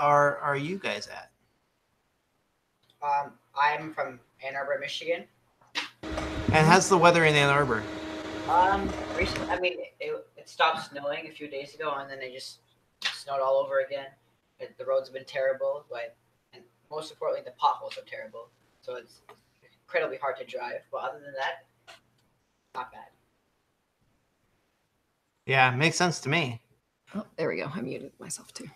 are are you guys at? Um, I'm from Ann Arbor, Michigan. And how's the weather in Ann Arbor? Um, recently, I mean, it, it stopped snowing a few days ago, and then it just snowed all over again. It, the roads have been terrible, but and most importantly, the potholes are terrible. So it's incredibly hard to drive. But other than that, not bad. Yeah, makes sense to me. Oh, there we go. I muted myself too.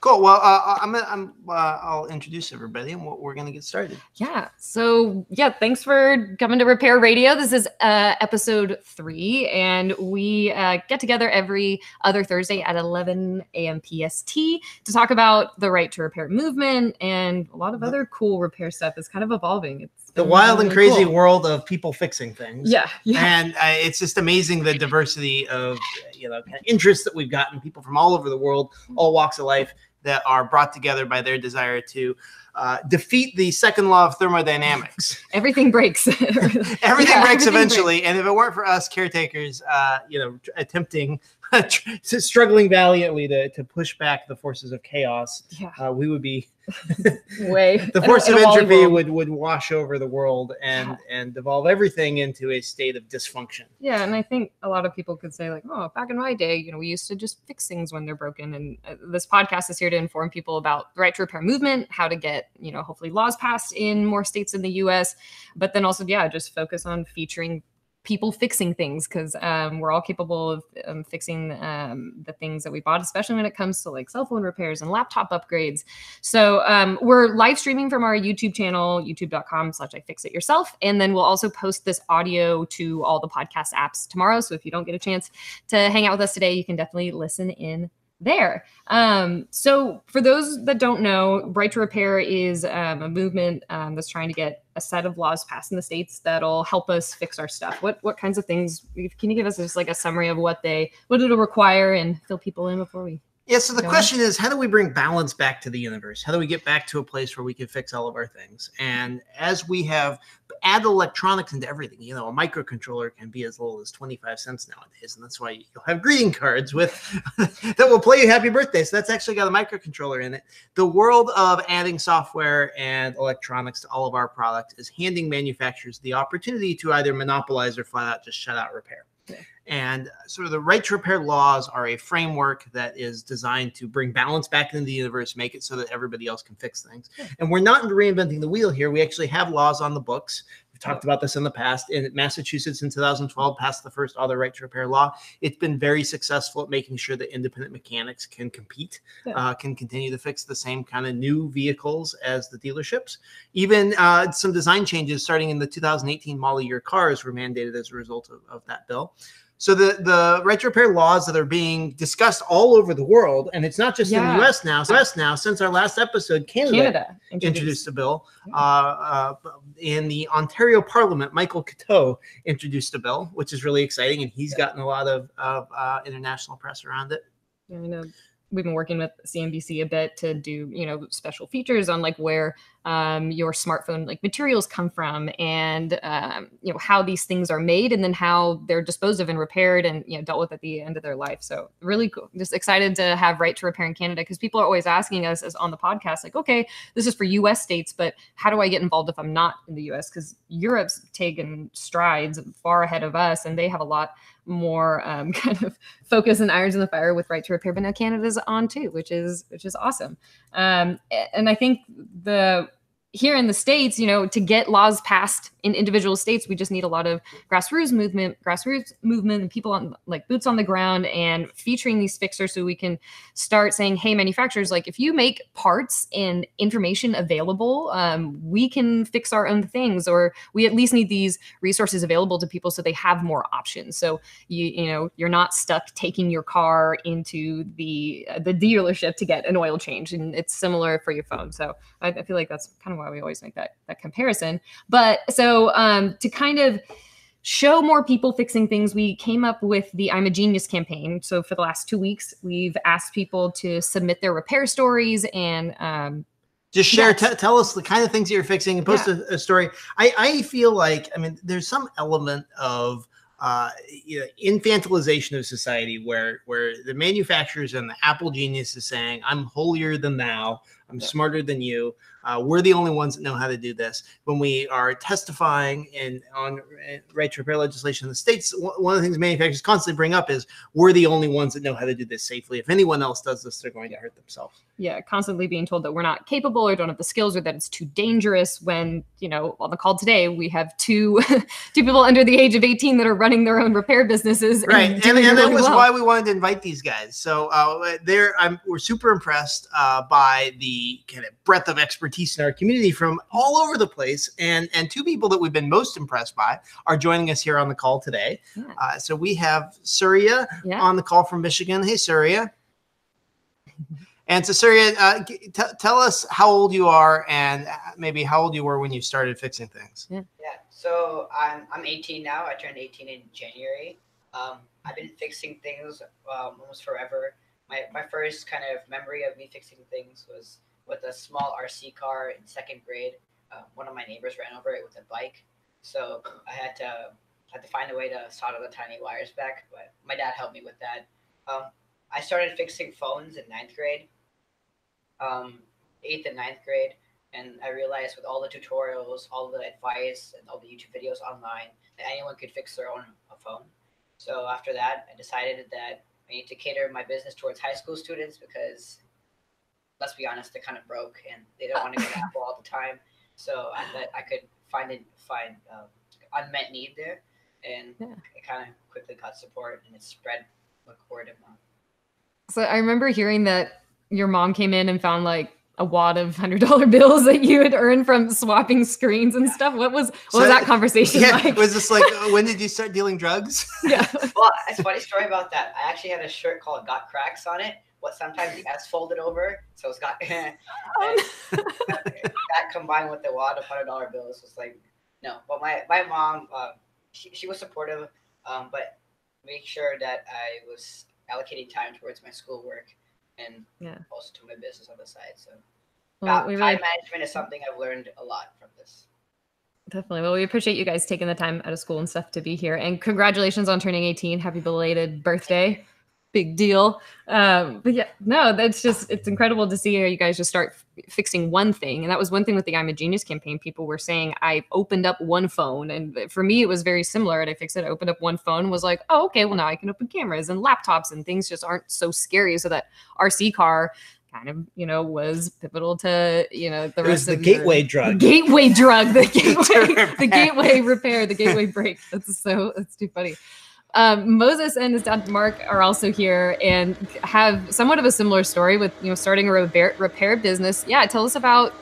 Cool. Well, uh, I'm, I'm uh, I'll introduce everybody and what we're gonna get started. Yeah. So yeah, thanks for coming to Repair Radio. This is uh, episode three, and we uh, get together every other Thursday at 11 a.m. PST to talk about the right to repair movement and a lot of other cool repair stuff. Is kind of evolving. It's The wild and crazy cool. world of people fixing things. Yeah. Yeah. and uh, it's just amazing the diversity of you know kind of interests that we've gotten people from all over the world all walks of life that are brought together by their desire to uh, defeat the second law of thermodynamics Everything breaks. everything Yeah, breaks everything eventually and if it weren't for us caretakers uh, you know attempting struggling valiantly to, to push back the forces of chaos Yeah. uh, we would be Way. the in a- force in of entropy would would wash over the world and and devolve everything into a state of dysfunction Yeah, and I think a lot of people could say like, "Oh, back in my day, you know, we used to just fix things when they're broken." And uh, this podcast is here to inform people about the right to repair movement, how to get, you know, hopefully laws passed in more states in the U.S., but then also, yeah, just focus on featuring people fixing things because um, we're all capable of um, fixing um, the things that we bought, especially when it comes to like cell phone repairs and laptop upgrades. So um, we're live streaming from our YouTube channel, youtube.com slash I fix it yourself. And then we'll also post this audio to all the podcast apps tomorrow. So if you don't get a chance to hang out with us today, you can definitely listen in there. Um, so for those that don't know, Right to Repair is um, a movement um, that's trying to get a set of laws passed in the states that'll help us fix our stuff. What what kinds of things can you give us just like a summary of what they what it'll require and fill people in before we Yeah, so the Go on. question is how do we bring balance back to the universe? How do we get back to a place where we can fix all of our things? And as we have added electronics into everything, you know, a microcontroller can be as little as 25 cents nowadays. And that's why you'll have greeting cards with that will play you happy birthday. So that's actually got a microcontroller in it. The world of adding software and electronics to all of our products is handing manufacturers the opportunity to either monopolize or flat out just shut out repair. And sort of the right to repair laws are a framework that is designed to bring balance back into the universe, make it so that everybody else can fix things. And we're not reinventing the wheel here. We actually have laws on the books. We've talked about this in the past. In Massachusetts in 2012 passed the first auto right to repair law. It's been very successful at making sure that independent mechanics can compete, Yeah. uh, can continue to fix the same kind of new vehicles as the dealerships. Even uh, some design changes starting in the 2018 model year cars were mandated as a result of, of that bill. So the the right to repair laws that are being discussed all over the world, and it's not just in the U.S. now. US now, since our last episode, Canada, Canada introduced a bill. Yeah. Uh, uh, in the Ontario Parliament, Michael Coteau introduced a bill, which is really exciting, and he's gotten a lot of, of uh, international press around it. Yeah, I know we've been working with CNBC a bit to do, you know, special features on like where um, your smartphone like materials come from and um, you know how these things are made and then how they're disposed of and repaired and you know dealt with at the end of their life. So really cool. Just excited to have right to repair in Canada because people are always asking us as on the podcast like, okay, this is for U.S. states, but how do I get involved if I'm not in the U.S. Because Europe's taken strides far ahead of us and they have a lot more um, kind of focus and irons in the fire with right to repair but now canada's on too which is which is awesome um, and i think the here in the states you know to get laws passed in individual states we just need a lot of grassroots movement grassroots movement and people on like boots on the ground and featuring these fixers so we can start saying hey manufacturers like if you make parts and information available um, we can fix our own things or we at least need these resources available to people so they have more options. So you you know you're not stuck taking your car into the uh, the dealership to get an oil change and it's similar for your phone. So I, I feel like that's kind of why we always make that that comparison but so um to kind of show more people fixing things we came up with the i'm a genius campaign so for the last two weeks we've asked people to submit their repair stories and um Just share, Yes. te- tell us the kind of things that you're fixing and post a, a story. I, I feel like, I mean, there's some element of uh, you know, infantilization of society, where where the manufacturers and the Apple genius is saying, "I'm holier than thou. I'm Yeah. smarter than you. Uh, we're the only ones that know how to do this." When we are testifying in on uh, right to repair legislation in the states, one one of the things manufacturers constantly bring up is, "We're the only ones that know how to do this safely. If anyone else does this, they're going to hurt themselves." yeah constantly being told that we're not capable or don't have the skills or that it's too dangerous when you know on the call today we have two two people under the age of 18 that are running their own repair businesses right and, doing and that was well. why we wanted to invite these guys so uh they're i'm we're super impressed uh by the kind of breadth of expertise in our community from all over the place and and two people that we've been most impressed by are joining us here on the call today Yeah. uh so we have surya yeah on the call from michigan hey surya and so surya uh, g- t- tell us how old you are and uh, maybe how old you were when you started fixing things Yeah. So I'm I'm 18 now. I turned 18 in January. Um, I've been fixing things um, almost forever. My my first kind of memory of me fixing things was with a small RC car in second grade. Uh, one of my neighbors ran over it with a bike, so I had to had to find a way to solder the tiny wires back. But my dad helped me with that. Um, I started fixing phones in ninth grade, um, eighth and ninth grade and I realized with all the tutorials, all the advice, and all the YouTube videos online, that anyone could fix their own phone. So after that, I decided that I need to cater my business towards high school students because, let's be honest, they're kind of broke and they don't want to go to Apple all the time. So I thought I could find it, find um, unmet need there, and Yeah. it kind of quickly got support and it spread like word of mouth. So I remember hearing that your mom came in and found like a wad of hundred dollar bills that you had earned from swapping screens and stuff. What was what So- was that conversation yeah like? was this like uh, when did you start dealing drugs yeah. Well, it's a funny story about that. I actually had a shirt called "Got Cracks" on it. What sometimes the S folded over, so it's got and that combined with the wad of hundred dollar bills was like no. But my my mom, um, she, she was supportive, um, but make sure that I was allocating time towards my schoolwork and Yeah. also to my business on the side. So Well, time we really management is something I've learned a lot from this. Definitely. Well, we appreciate you guys taking the time out of school and stuff to be here. And congratulations on turning 18. Happy belated birthday. Big deal. Um, but yeah, no, that's just, it's incredible to see how you guys just start f- fixing one thing. And that was one thing with the I'm a Genius campaign. People were saying, I opened up one phone. And for me, it was very similar. And I fixed it. I opened up one phone, was like, oh, okay, well, now I can open cameras and laptops and things just aren't so scary. So that RC car kind of, you know, was pivotal to, you know, the it was rest the of gateway the drug gateway drug, the gateway, the gateway repair, the gateway break. That's so that's too funny. Um, Moses and his dad Mark are also here and have somewhat of a similar story with you know starting a repair, repair business. Yeah, tell us about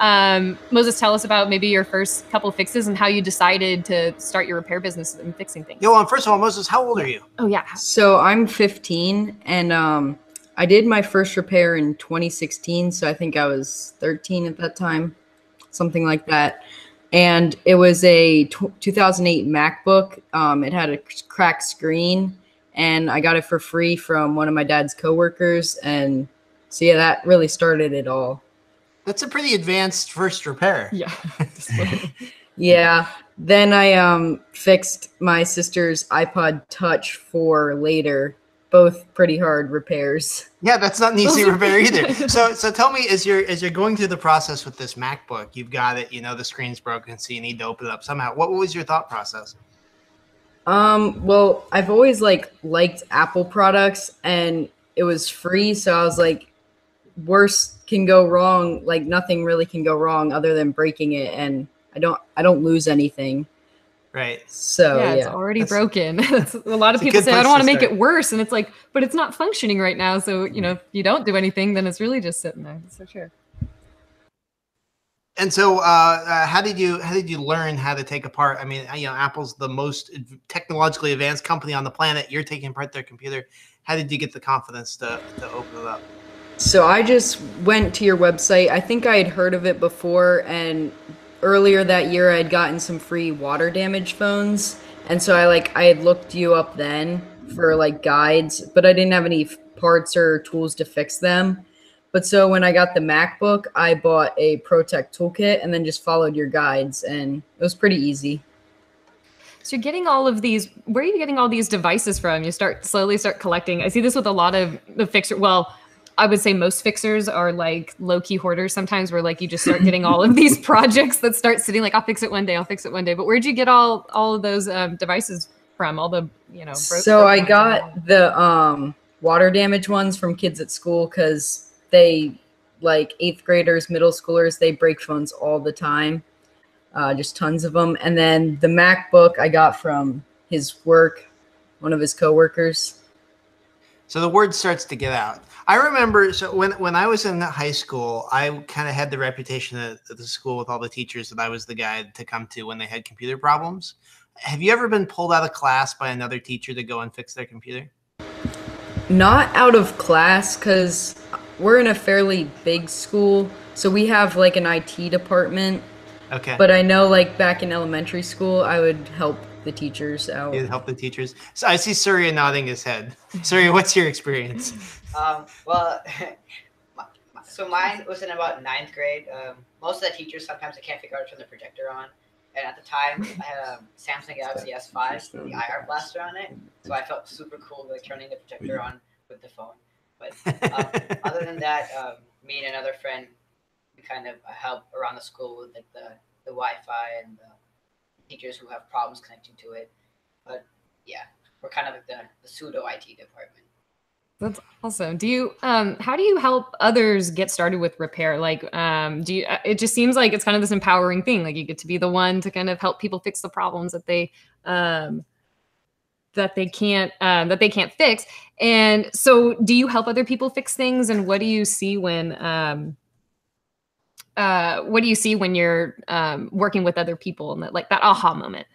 um, Moses. Tell us about maybe your first couple fixes and how you decided to start your repair business and fixing things. Yo, um, first of all, Moses, how old are you? oh yeah, So I'm 15 and um I did my first repair in 2016, so I think I was 13 at that time, something like that. And it was a 2008 MacBook. Um, it had a cracked screen, and I got it for free from one of my dad's coworkers. And so yeah, that really started it all. That's a pretty advanced first repair. yeah. Yeah. Then I um fixed my sister's iPod Touch for later. Both pretty hard repairs. Yeah, that's not an easy repair either. So, so tell me, as you're as you're going through the process with this MacBook, you've got it. You know, the screen's broken, so you need to open it up somehow. What was your thought process? Um, well, I've always like liked Apple products and it was free, so I was like worse can go wrong, like nothing really can go wrong other than breaking it and I don't I don't lose anything. Right. So yeah, yeah. it's already That's- broken. A lot of people say, I don't want to to make start. it worse. And it's like, but it's not functioning right now. So, you know, if you don't do anything, then it's really just sitting there. So true. And so, uh, uh, how did you how did you learn how to take apart? I mean, you know, Apple's the most technologically advanced company on the planet. You're taking apart their computer. How did you get the confidence to to open it up? So I just went to your website. I think I had heard of it before, and earlier that year I had gotten some free water damage phones, and so I like I had looked you up then for like guides, but I didn't have any parts or tools to fix them. But so when I got the MacBook, I bought a ProTech toolkit and then just followed your guides, and it was pretty easy. So you're getting all of these. Where are you getting all these devices from? You start slowly start collecting. I see this with a lot of the fixer. Well, I would say most fixers are like low key hoarders. Sometimes where like you just start getting all of these projects that start sitting like I'll fix it one day. I'll fix it one day. But where'd you get all all of those um, devices from? All the you know. bro- so I broken ones and all? got the um water damage ones from kids at school because they like eighth graders, middle schoolers, they break phones all the time. Uh, just tons of them. And then the MacBook I got from his work, one of his coworkers. So the word starts to get out. I remember so when when I was in high school, I kind of had the reputation at, at the school with all the teachers that I was the guy to come to when they had computer problems. Have you ever been pulled out of class by another teacher to go and fix their computer? Not out of class because we're in a fairly big school. So we have like an IT department. Okay. But I know like back in elementary school, I would help the teachers out. you help the teachers. So I see Surya nodding his head. Surya, what's your experience? Um, well, so mine was in about ninth grade. Um, most of the teachers sometimes they can't figure out to turn the projector on. And at the time, I had a Samsung Galaxy S5 with the IR blaster on it, so I felt super cool like turning the projector on with the phone. But um, other than that, um, me and another friend, we kind of help around the school with like the, the Wi-Fi and the teachers who have problems connecting to it. But yeah, we're kind of like the, the pseudo IT department. That's awesome. Do you um how do you help others get started with repair? Like um do you uh, it just seems like it's kind of this empowering thing. Like you get to be the one to kind of help people fix the problems that they um that they can't um that they can't fix. And so do you help other people fix things and what do you see when um uh what do you see when you're um working with other people and that like that aha moment?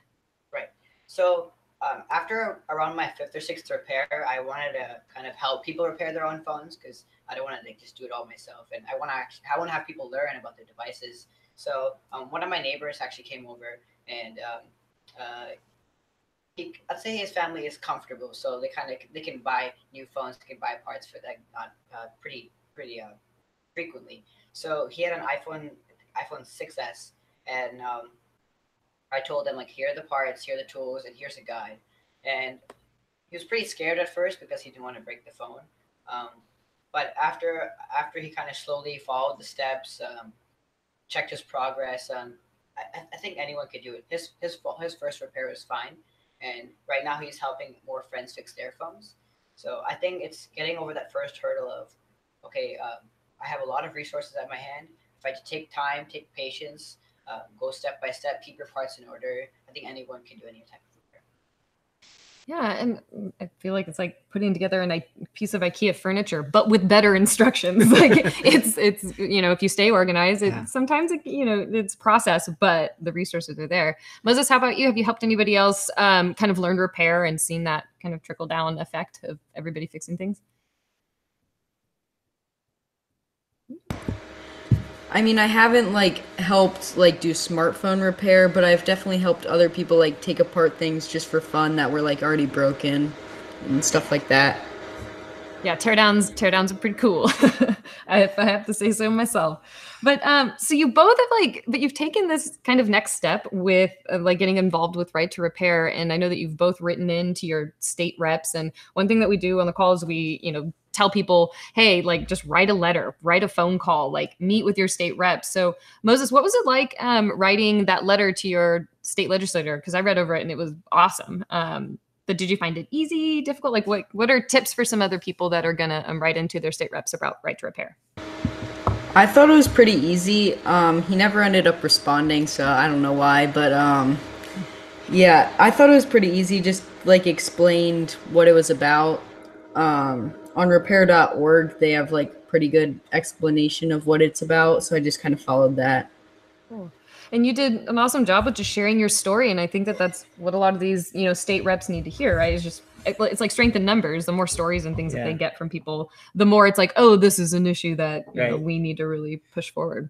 Right. So um, after around my fifth or sixth repair, I wanted to kind of help people repair their own phones because I don't want to like, just do it all myself, and I want to actually I want to have people learn about their devices. So um, one of my neighbors actually came over, and um, uh, he, I'd say his family is comfortable, so they kind of they can buy new phones, they can buy parts for that not uh, pretty pretty uh, frequently. So he had an iPhone iPhone 6s, and um, I told him like, here are the parts, here are the tools, and here's a guide. And he was pretty scared at first because he didn't want to break the phone. Um, but after after he kind of slowly followed the steps, um, checked his progress, um, I, I think anyone could do it. His his his first repair was fine, and right now he's helping more friends fix their phones. So I think it's getting over that first hurdle of, okay, um, I have a lot of resources at my hand. If I take time, take patience, uh, go step by step, keep your parts in order. I think anyone can do any type of repair. Yeah, and I feel like it's like putting together a piece of IKEA furniture, but with better instructions. like it's it's you know if you stay organized, it Yeah. sometimes it, you know it's process, but the resources are there. Moses, how about you? Have you helped anybody else um, kind of learn repair and seen that kind of trickle down effect of everybody fixing things? I mean, I haven't like helped like do smartphone repair, but I've definitely helped other people like take apart things just for fun that were like already broken and stuff like that. Yeah teardowns teardowns are pretty cool. I- if i have to say so myself. But um so you both have like but you've taken this kind of next step with uh, like getting involved with right to repair and i know that you've both written into your state reps and one thing that we do on the call is we you know tell people hey like just write a letter write a phone call like meet with your state rep. So moses what was it like um writing that letter to your state legislator? Because i read over it and it was awesome. Um but did you find it easy, difficult? Like, what what are tips for some other people that are gonna um, write into their state reps about right to repair? I thought it was pretty easy. Um, he never ended up responding, so I don't know why. But um, yeah, I thought it was pretty easy. Just like explained what it was about. Um, on repair.org, they have like pretty good explanation of what it's about, so I just kind of followed that. And you did an awesome job with just sharing your story, and I think that that's what a lot of these you know state reps need to hear, right? it's just it's like strength in numbers. The more stories and things that they get from people, the more it's like, oh, this is an issue that you know, we need to really push forward.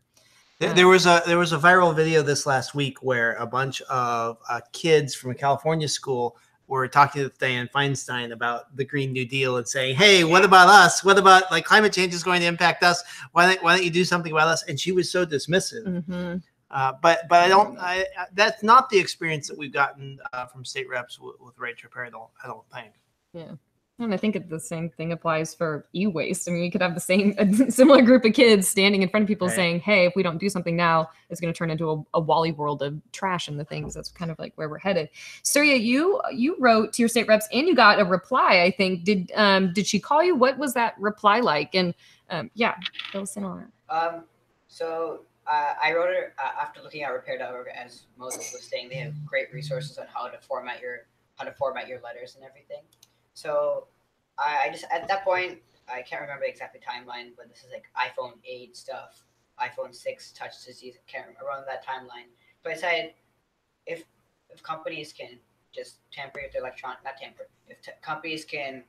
There, there was a there was a viral video this last week where a bunch of uh, kids from a California school were talking to Dianne Feinstein about the Green New Deal and saying, "Hey, what about us? What about like climate change is going to impact us? Why don't why don't you do something about us?" And she was so dismissive. Mhm. Uh, but but I don't. I, I, that's not the experience that we've gotten uh, from state reps with, with right to repair. I don't. I don't think. Yeah. And I think the same thing applies for e-waste. I mean, you could have the same a similar group of kids standing in front of people Right. saying, "Hey, if we don't do something now, it's going to turn into a, a WALL-E world of trash and the things." That's kind of like where we're headed. Surya, you you wrote to your state reps and you got a reply. I think did um did she call you? What was that reply like? And um yeah, fill us in on it. Um, so uh, I wrote it uh, after looking at repair.org, as Moses was saying. They have great resources on how to format your how to format your letters and everything. So I, I just at that point I can't remember the exact timeline, but this is like iPhone eight stuff, iPhone six touch disease. Can't remember around that timeline. But I decided if if companies can just tamper with their electronic, not tamper, if t- companies can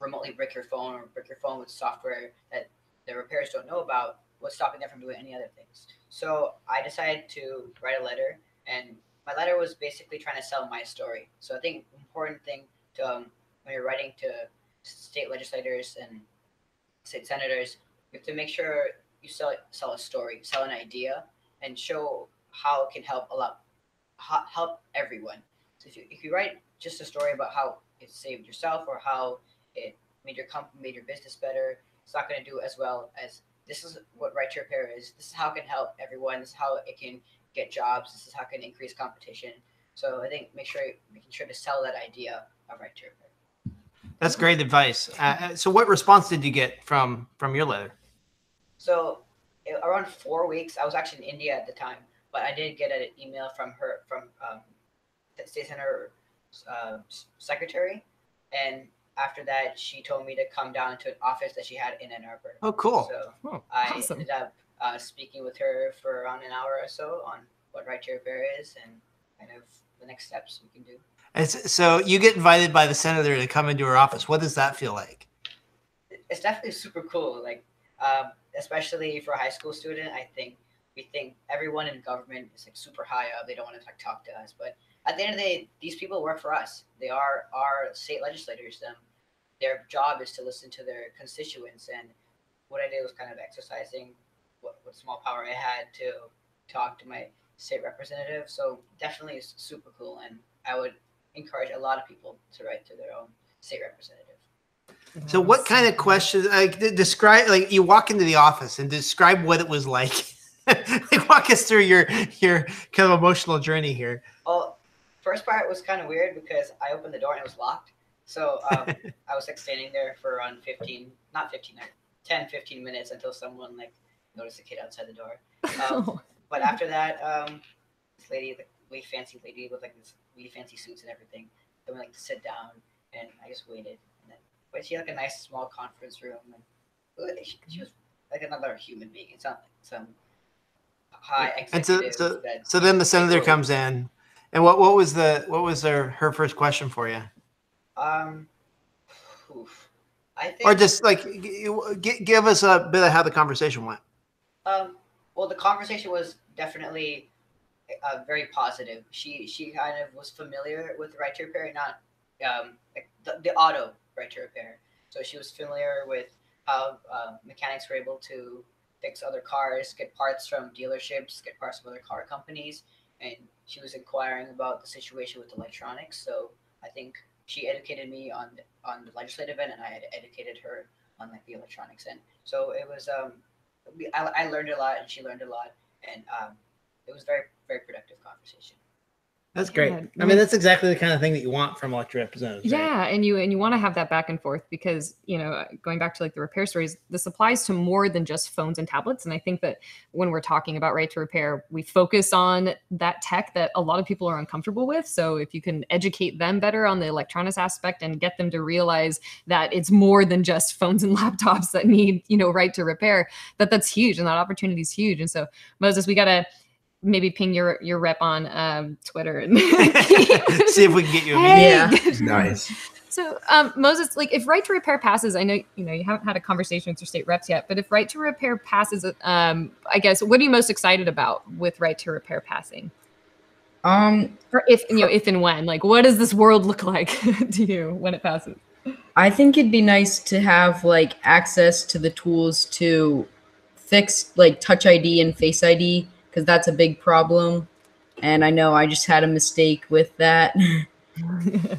remotely brick your phone or brick your phone with software that the repairs don't know about, what's stopping them from doing any other things? So I decided to write a letter, and my letter was basically trying to sell my story. So I think important thing to um, when you're writing to state legislators and state senators, you have to make sure you sell sell a story, sell an idea, and show how it can help a lot, help everyone. So if you if you write just a story about how it saved yourself or how it made your company made your business better, it's not going to do as well as this is what right to repair is. This is how it can help everyone. This is how it can get jobs. This is how it can increase competition. So I think make sure making sure to sell that idea of right to repair. That's great advice. Uh, so, what response did you get from from your letter? So around four weeks, I was actually in India at the time, but I did get an email from her from um, the state center uh, secretary, and after that, she told me to come down to an office that she had in Ann Arbor. Oh, cool. So Oh, I awesome. ended up uh, speaking with her for around an hour or so on what right to repair is and kind of the next steps we can do. And so you get invited by the senator to come into her office. What does that feel like? it's definitely super cool. Like, um, especially for a high school student, I think we think everyone in government is like super high up. They don't want to like talk to us, but at the end of the day, these people work for us. They are our state legislators. Them, their job is to listen to their constituents. And what I did was kind of exercising what, what small power I had to talk to my state representative. So definitely, it's super cool, and I would encourage a lot of people to write to their own state representative. So, what kind of questions? Like, describe. Like, you walk into the office and describe what it was like. like, walk us through your your kind of emotional journey here. Well, first part was kind of weird because I opened the door and it was locked. So um, I was like standing there for around 15, not 15, like 10, 15 minutes until someone like noticed a kid outside the door. Um, but after that, um, this lady, like really fancy lady with like this really fancy suits and everything, told we like to sit down, and I just waited. And then, but she had like a nice small conference room, and she, she was like another human being. It's not like some high And so- executive. so- that, So then the senator comes in, and what what was the what was her her first question for you? Um, oof. I think Or just like g- g- give us a bit of how the conversation went. Um, well, the conversation was definitely uh, very positive. She she kind of was familiar with right to repair, not um, like the, the auto right to repair. So she was familiar with how uh, mechanics were able to fix other cars, get parts from dealerships, get parts from other car companies, and she was inquiring about the situation with electronics. So I think she educated me on on the legislative end, and I had educated her on like the electronics end. So it was um, I, I learned a lot and she learned a lot and um, it was very very productive conversation That's great. I I mean- that's exactly the kind of thing that you want from elected representatives. right? yeah and you and you want to have that back and forth because you know going back to like the repair stories this applies to more than just phones and tablets and i think that when we're talking about right to repair we focus on that tech that a lot of people are uncomfortable with so if you can educate them better on the electronics aspect and get them to realize that it's more than just phones and laptops that need you know right to repair that that's huge and that opportunity is huge and so moses we got to maybe ping your your rep on um, twitter and See if we can get you a Hey! Yeah. Nice. So, um, Moses, like if right to repair passes, I know you know you haven't had a conversation with your state reps yet, but if right to repair passes, um, I guess what are you most excited about with right to repair passing, Um, or if you know if and when? Like, what does this world look like to you when it passes? I think it'd be nice to have like access to the tools to fix like Touch ID and Face ID because that's a big problem. And I know I just had a mistake with that.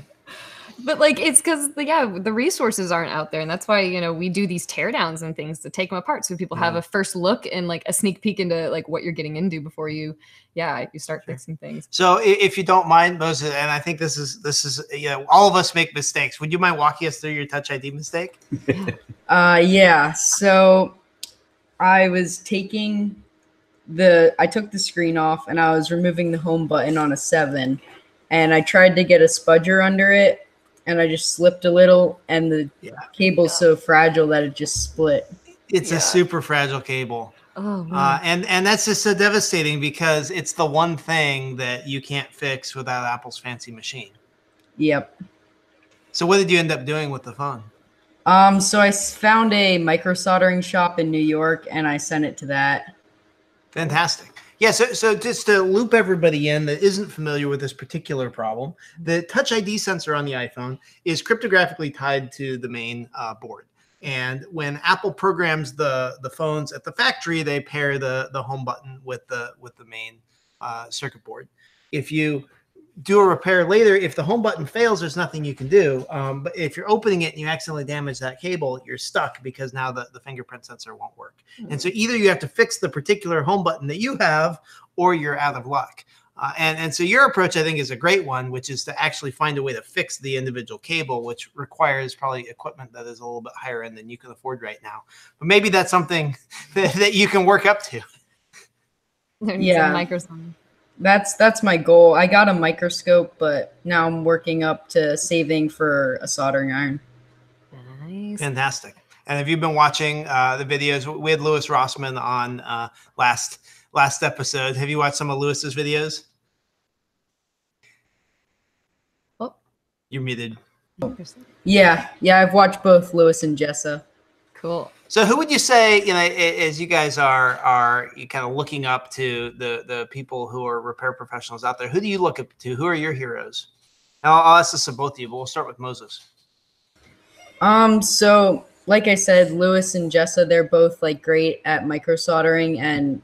but like it's because yeah the resources aren't out there and that's why you know we do these teardowns and things to take them apart so people have a first look and like a sneak peek into like what you're getting into before you yeah you start Sure. fixing things So if you don't mind, Moses, and I think this is this is you know all of us make mistakes. Would you mind walking us through your Touch ID mistake? Uh, yeah. So I was taking the, I took the screen off and I was removing the home button on a seven, and I tried to get a spudger under it, and I just slipped a little, and the Yeah. cable's so fragile that it just split. It's Yeah. a super fragile cable. oh man. Uh, and and that's just so devastating because it's the one thing that you can't fix without Apple's fancy machine. Yep. So what did you end up doing with the phone? Um, so I found a micro soldering shop in New York, and I sent it to that. Fantastic. Yeah, so, so just to loop everybody in that isn't familiar with this particular problem, the Touch ID sensor on the iPhone is cryptographically tied to the main uh, board. And when Apple programs the the phones at the factory, they pair the the home button with the with the main uh, circuit board. If you do a repair later, if the home button fails, there's nothing you can do. Um, but if you're opening it and you accidentally damage that cable, you're stuck because now the, the fingerprint sensor won't work. And so either you have to fix the particular home button that you have, or you're out of luck. Uh, and and so your approach, I think, is a great one, which is to actually find a way to fix the individual cable, which requires probably equipment that is a little bit higher end than you can afford right now. But maybe that's something that, that you can work up to. There needs a yeah. microphone. That's that's my goal. I got a microscope, but now I'm working up to saving for a soldering iron. nice Fantastic. And if you've been watching uh, the videos, we had Louis Rossmann on uh, last last episode. Have you watched some of Louis's videos? Oh. You're muted. Yeah, yeah, I've watched both Louis and Jessa. cool So who would you say, you know, as you guys are are you kind of looking up to the the people who are repair professionals out there? Who do you look up to? Who are your heroes? I'll, I'll ask this of both of you, but we'll start with Moses. Um, so like I said, Louis and Jessa, they're both like great at micro soldering and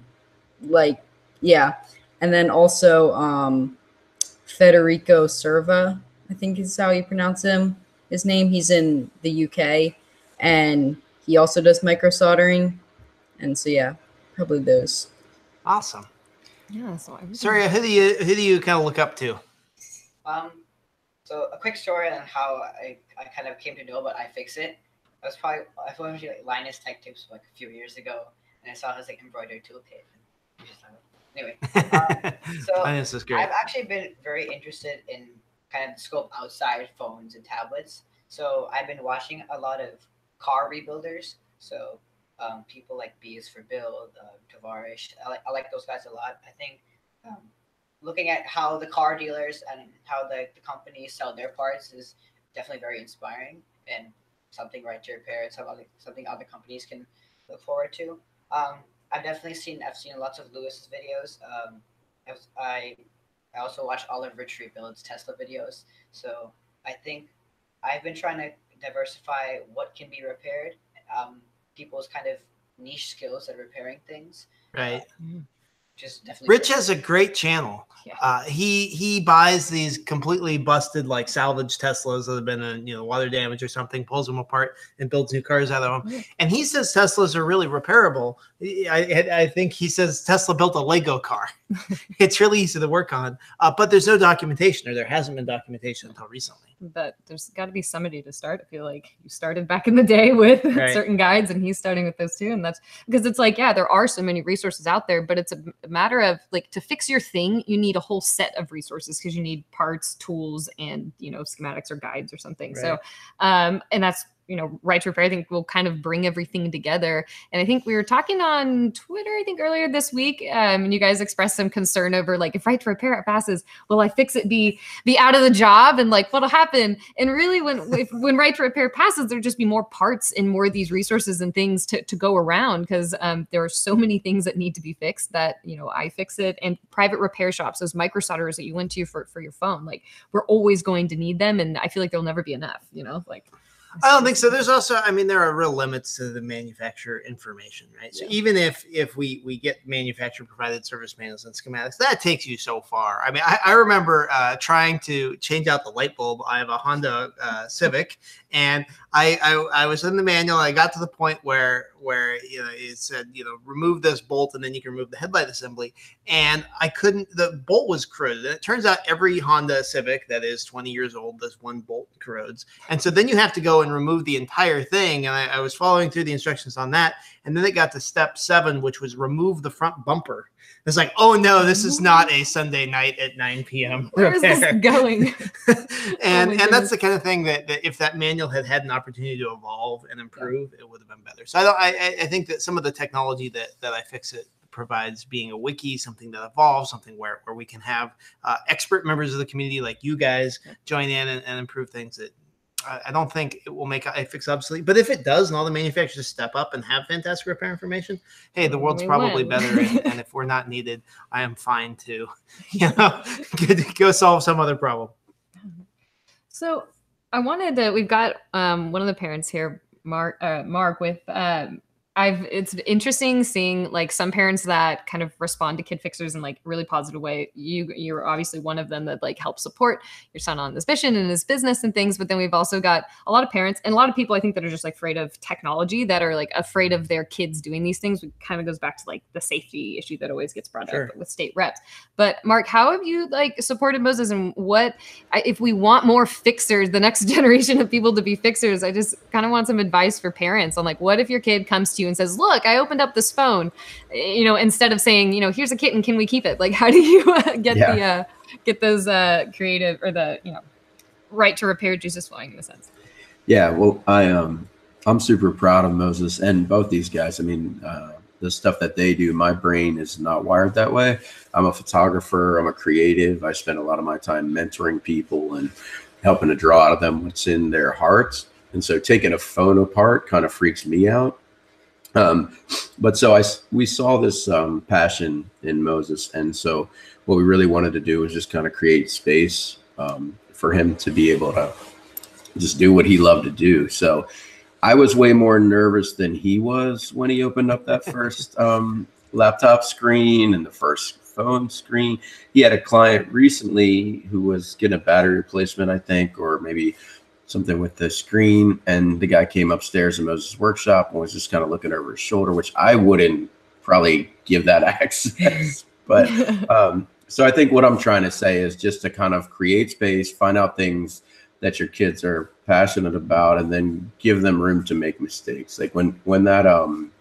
like yeah. And then also um Federico Serva, I think is how you pronounce him. His name. He's in the UK and he also does micro soldering. And so yeah, probably those. Awesome. yeah so I Surya, who do you who do you kind of look up to? Um, so a quick story on how I, I kind of came to know about iFixit. I was probably I was watching like Linus Tech Tips like a few years ago, and I saw his like embroidery toolkit. I just thought- Anyway, so Linus is great. I've actually been very interested in kind of the scope outside phones and tablets. So I've been watching a lot of car rebuilders. So um, people like B is for Build, uh, Tavarish. I like, I like those guys a lot. I think um, looking at how the car dealers and how the, the companies sell their parts is definitely very inspiring and something right to repair and some other, something other companies can look forward to. Um, I've definitely seen I've seen lots of Louis's videos. Um, I, I also watch all of Rich Rebuilds' Tesla videos. So I think I've been trying to diversify what can be repaired, um, people's kind of niche skills at repairing things. right. Just definitely. Rich has a great channel. Yeah. Uh, he he buys these completely busted like salvage Teslas that have been you know water damage or something, pulls them apart and builds new cars out of them. Yeah. And he says Teslas are really repairable. I, I think he says Tesla built a Lego car. it's really easy to work on, uh, but there's no documentation, or there hasn't been documentation until recently. but there's got to be somebody to start. I feel like you started back in the day with Right. certain guides, and he's starting with those too. And that's because it's like, yeah, there are so many resources out there, but it's a matter of like to fix your thing, you need a whole set of resources because you need parts, tools, and you know schematics or guides or something. So, um, and that's you know, right to repair, I think will kind of bring everything together. And I think we were talking on Twitter, I think earlier this week, um, and you guys expressed some concern over like if right to repair it passes, will iFixit be be out of the job and like what'll happen? And really, when if, when right to repair passes, there'll just be more parts and more of these resources and things to, to go around because um, there are so many things that need to be fixed that you know iFixit and private repair shops, those micro solderers that you went to for for your phone, like we're always going to need them, and I feel like there'll never be enough. You know, like. I don't think so. There's also, I mean, there are real limits to the manufacturer information, right? So Yeah. even if if we we get manufacturer provided service manuals and schematics, that takes you so far. I mean, I, I remember uh, trying to change out the light bulb. I have a Honda uh, Civic, and I, I I was in the manual. I got to the point where where you know it said you know remove this bolt and then you can remove the headlight assembly, and I couldn't. The bolt was corroded. And it turns out every Honda Civic that is 20 years old, this one bolt corrodes. And so then you have to go and remove the entire thing. And I, I was following through the instructions on that. And then it got to step seven, which was remove the front bumper. It's like, oh no, this is not a Sunday night at 9 p.m. Where is this going? and my and that's the kind of thing that, that if that manual had had an opportunity to evolve and improve, it would have been better. So I, don't, I I- I think that some of the technology that that iFixit provides being a wiki, something that evolves, something where where we can have uh, expert members of the community like you guys join in and, and improve things that. I I don't think it will make iFix obsolete, but if it does, and all the manufacturers step up and have fantastic repair information, hey, the world's We probably win. better. And, and if we're not needed, I am fine to, you know, go solve some other problem. So I wanted to. We've got um, one of the parents here, Mark. Uh, Mark with. Um, I've. It's interesting seeing like some parents that kind of respond to kid fixers in like really positive way. You you're obviously one of them that like help support your son on this mission and his business and things. But then we've also got a lot of parents and a lot of people I think that are just like afraid of technology that are like afraid of their kids doing these things. It kind of goes back to like the safety issue that always gets brought Sure. up with state reps. But Mark, how have you like supported Moses and what if we want more fixers, the next generation of people to be fixers, I just kind of want some advice for parents on like, what if your kid comes to you and says, "Look, I opened up this phone," you know, instead of saying, you know, "Here's a kitten, can we keep it?" Like, how do you uh, get Yeah. the uh, get those uh, creative or the you know right to repair juices flowing in a sense? Yeah, well, I um, I'm super proud of Moses and both these guys. I mean, uh, the stuff that they do, my brain is not wired that way. I'm a photographer. I'm a creative. I spend a lot of my time mentoring people and helping to draw out of them what's in their hearts. And so, taking a phone apart kind of freaks me out. Um, but so I we saw this um, passion in Moses, and so what we really wanted to do was just kind of create space um, for him to be able to just do what he loved to do. So I was way more nervous than he was when he opened up that first um, laptop screen and the first phone screen. He had a client recently who was getting a battery replacement, I think, or maybe something with the screen. And the guy came upstairs in Moses' workshop and was just kind of looking over his shoulder, which I wouldn't probably give that access. but um, so I think what I'm trying to say is just to kind of create space, find out things that your kids are passionate about, and then give them room to make mistakes. Like when when that um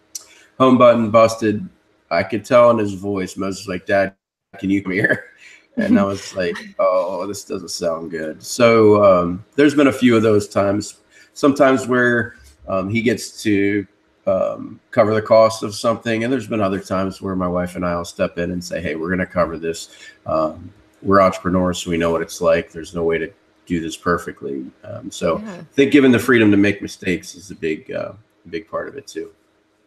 home button busted, I could tell in his voice, Moses was like, "Dad, can you come here?" And I was like, "Oh, this doesn't sound good." So um, there's been a few of those times. Sometimes where um, he gets to um, cover the cost of something. And there's been other times where my wife and I will step in and say, "Hey, we're going to cover this. Um, we're entrepreneurs, so we know what it's like. There's no way to do this perfectly." Um, so Yeah. I think given the freedom to make mistakes is a big, uh, big part of it too.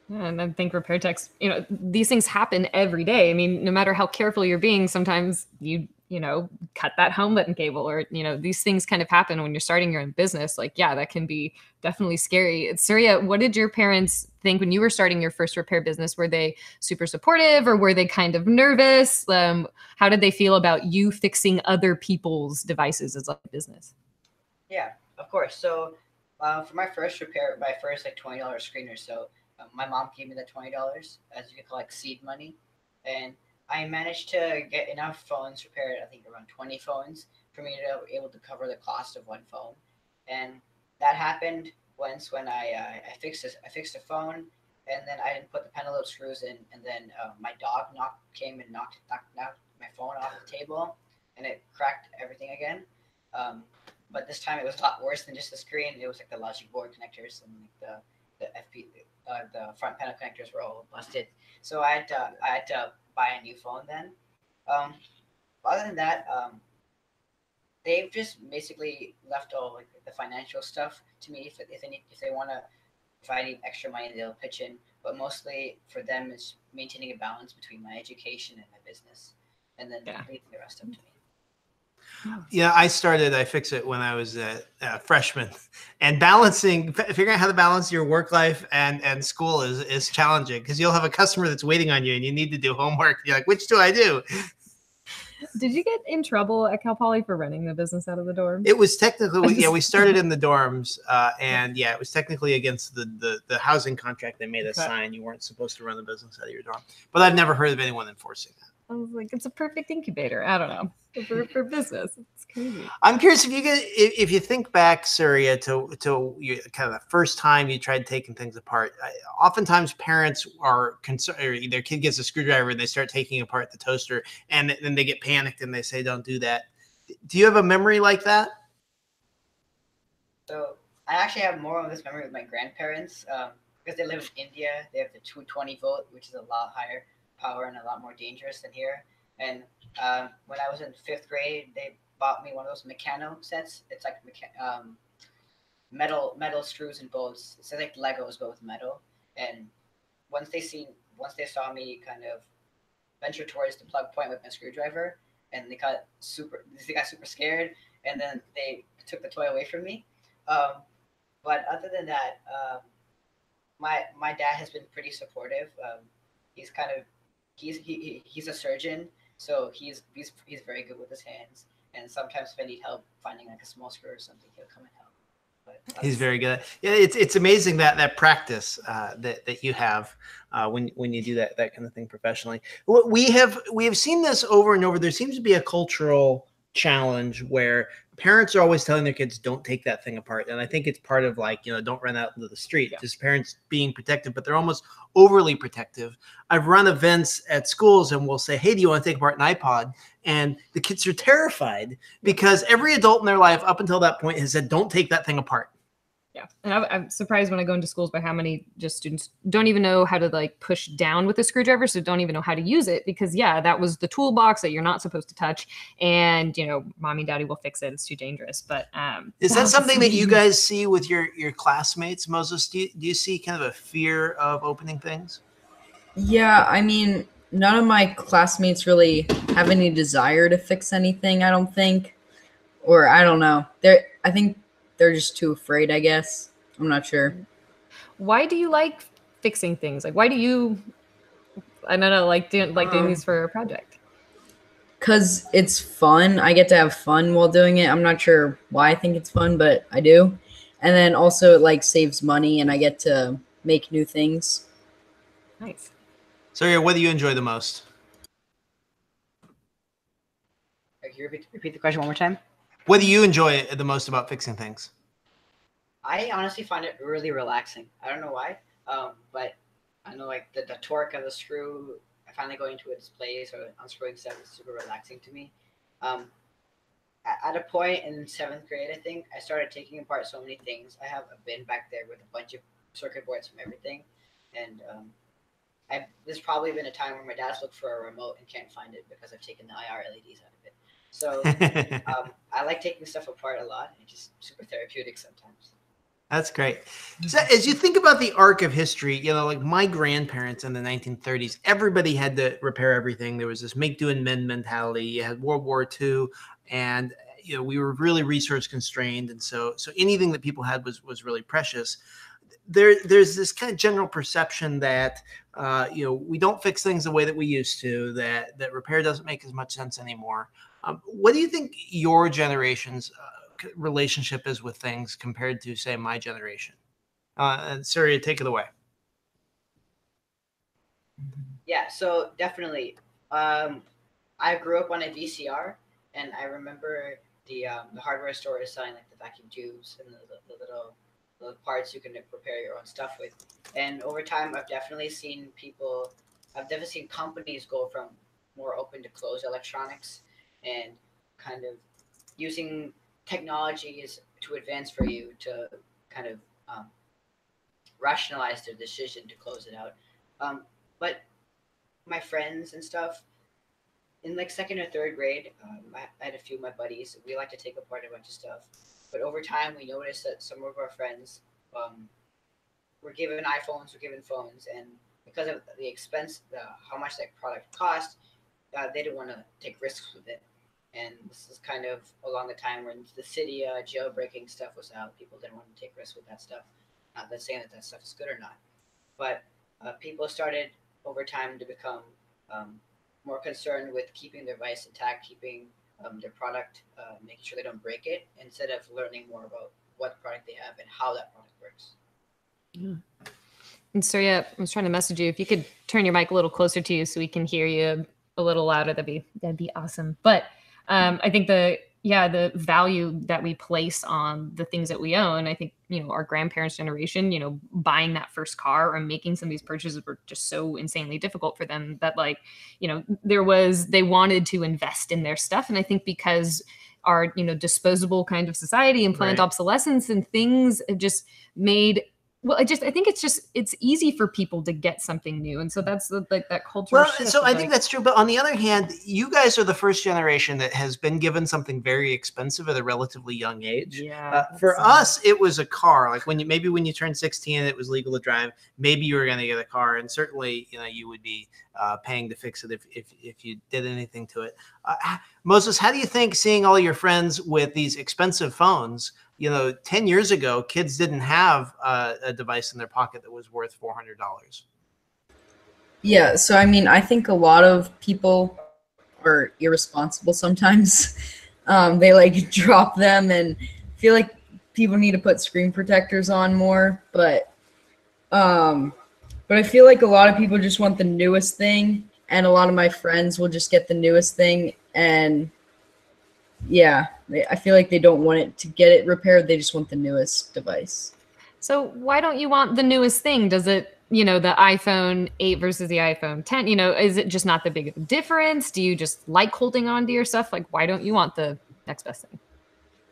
And I think repair techs, you know, these things happen every day. I mean, no matter how careful you're being, sometimes you, you know, cut that home button cable or, you know, these things kind of happen when you're starting your own business. Like, yeah, that can be definitely scary. Surya, what did your parents think when you were starting your first repair business? Were they super supportive or were they kind of nervous? Um, how did they feel about you fixing other people's devices as a business? Yeah, of course. So uh, for my first repair, my first like twenty dollars screen or so, my mom gave me the twenty dollars as you could collect seed money, and I managed to get enough phones repaired. I think around twenty phones for me to be able to cover the cost of one phone, and that happened once when I uh, I fixed this, I fixed a phone, and then I didn't put the pentalobe screws in, and then uh, my dog knocked came and knocked knocked, knocked my phone off the table, and it cracked everything again. Um, but this time it was a lot worse than just the screen. It was like the logic board connectors and like the the FP uh, the front panel connectors were all busted. So I had to I had to buy a new phone then. Um, other than that, um, they've just basically left all like the financial stuff to me. If, if they need, if they want to, if I need extra money, they'll pitch in. But mostly for them, it's maintaining a balance between my education and my business, and then Yeah. leaving the rest up to me. Yeah, I started. iFixit when I was a, a freshman, and balancing, figuring out how to balance your work life and and school is is challenging because you'll have a customer that's waiting on you, and you need to do homework. You're like, which do I do? Did you get in trouble at Cal Poly for running the business out of the dorm? It was technically, yeah, we started in the dorms, uh, and yeah, it was technically against the, the the housing contract they made us Okay. sign. You weren't supposed to run the business out of your dorm, but I've never heard of anyone enforcing that. I was like, it's a perfect incubator. I don't know for, for business. It's crazy. I'm curious if you get if, if you think back, Surya, to to you, kind of the first time you tried taking things apart. I, oftentimes, parents are concerned. Their kid gets a screwdriver and they start taking apart the toaster, and then they get panicked and they say, "Don't do that." Do you have a memory like that? So I actually have more of this memory with my grandparents um, because they live in India. They have the 220 volt, which is a lot higher power and a lot more dangerous than here. And um, when I was in fifth grade, they bought me one of those Meccano sets. It's like mecha- um, metal metal screws and bolts. It's like Legos but with metal. And once they seen once they saw me kind of venture towards the plug point with my screwdriver, and they got super they got super scared, and then they took the toy away from me. Um, but other than that, um, my my dad has been pretty supportive. Um, he's kind of he's he, he- he's a surgeon, so he's he's he's very good with his hands. And sometimes if I need help finding like a small screw or something, he'll come and help. But He's very good. Yeah, it's it's amazing that that practice uh, that that you have uh, when when you do that that kind of thing professionally. We have we have seen this over and over. There seems to be a cultural challenge where parents are always telling their kids don't take that thing apart and i think it's part of like you know don't run out into the street Yeah. just parents being protective but they're almost overly protective. I've run events at schools and we'll say hey do you want to take apart an ipod? and the kids are terrified because every adult in their life up until that point has said don't take that thing apart Yeah, and I, I'm surprised when I go into schools by how many just students don't even know how to like push down with a screwdriver, so don't even know how to use it because yeah, that was the toolbox that you're not supposed to touch, and you know, mommy and daddy will fix it. It's too dangerous. But um, Is that was something that you guys see with your your classmates, Moses? Do you, do you see kind of a fear of opening things? Yeah, I mean, none of my classmates really have any desire to fix anything, I don't think. Or I don't know. They're I think they're just too afraid, I guess. I'm not sure. Why do you like fixing things? Like, why do you? I don't know, like doing like doing Um, these for a project. Cuz it's fun. I get to have fun while doing it. I'm not sure why I think it's fun, but I do. And then also it like saves money and I get to make new things. Nice. So, what do you enjoy the most? Can you repeat, repeat the question one more time? What do you enjoy it the most about fixing things? I honestly find it really relaxing. I don't know why, um, but I know like the, the torque of the screw, finally going to its place or unscrewing stuff is super relaxing to me. Um, at a point in seventh grade, I think I started taking apart so many things. I have a bin back there with a bunch of circuit boards from everything, and um, I there's probably been a time where my dad's looked for a remote and can't find it because I've taken the IR LEDs out of it. So um, I like taking stuff apart a lot. It's just super therapeutic sometimes. That's great. So as you think about the arc of history, you know, like my grandparents in the 1930s, everybody had to repair everything. There was this make do and mend mentality. You had World War II, and you know we were really resource constrained, and so so anything that people had was was really precious. There, there's this kind of general perception that uh, you know we don't fix things the way that we used to. That that repair doesn't make as much sense anymore. Um, what do you think your generation's uh, relationship is with things compared to, say, my generation? Uh, and Surya, take it away. Yeah, so definitely. Um, I grew up on a VCR, and I remember the um, the hardware store is selling like the vacuum tubes and the, the, the little the parts you can prepare your own stuff with. And over time, I've definitely seen people. I've definitely seen companies go from more open to closed electronics, and kind of using technologies to advance for you to kind of um, rationalize their decision to close it out. Um, but my friends and stuff in like second or third grade um, I, I had a few of my buddies. We like to take apart a bunch of stuff. But over time we noticed that some of our friends um, were given iphones were given phones and because of the expense the, how much that product cost uh, they didn't want to take risks with it and this is kind of along the time when the city uh, jailbreaking stuff was out. People didn't want to take risks with that stuff. Not that saying that that stuff is good or not, but uh, people started over time to become um, more concerned with keeping their device intact, keeping um, their product, uh, making sure they don't break it, instead of learning more about what product they have and how that product works. Yeah. And so yeah, I was trying to message you. If you could turn your mic a little closer to you so we can hear you a little louder, that'd be that'd be awesome. But um, I think the yeah the value that we place on the things that we own. I think you know our grandparents' generation, you know, buying that first car or making some of these purchases were just so insanely difficult for them that like you know there was they wanted to invest in their stuff, and I think because our you know disposable kind of society and planned Right. obsolescence and things have just made well i just i think it's just it's easy for people to get something new and so that's the, like that cultural Well, so I think that's true. But on the other hand, you guys are the first generation that has been given something very expensive at a relatively young age. yeah Uh, for us, it was a car. Like when you maybe when you turned 16, it was legal to drive. Maybe you were going to get a car, and certainly you know you would be uh, paying to fix it if, if if you did anything to it. Uh, Moses, how do you think seeing all your friends with these expensive phones? You know, 10 years ago, kids didn't have a device in their pocket that was worth four hundred dollars. Yeah, so I mean, I think a lot of people are irresponsible sometimes. Um, they like drop them and feel like people need to put screen protectors on more, but um but I feel like a lot of people just want the newest thing and a lot of my friends will just get the newest thing and yeah, they, I feel like they don't want it to get it repaired, they just want the newest device. so why don't you want the newest thing does it you know the iphone 8 versus the iphone 10 you know is it just not the big of a difference do you just like holding on to your stuff like why don't you want the next best thing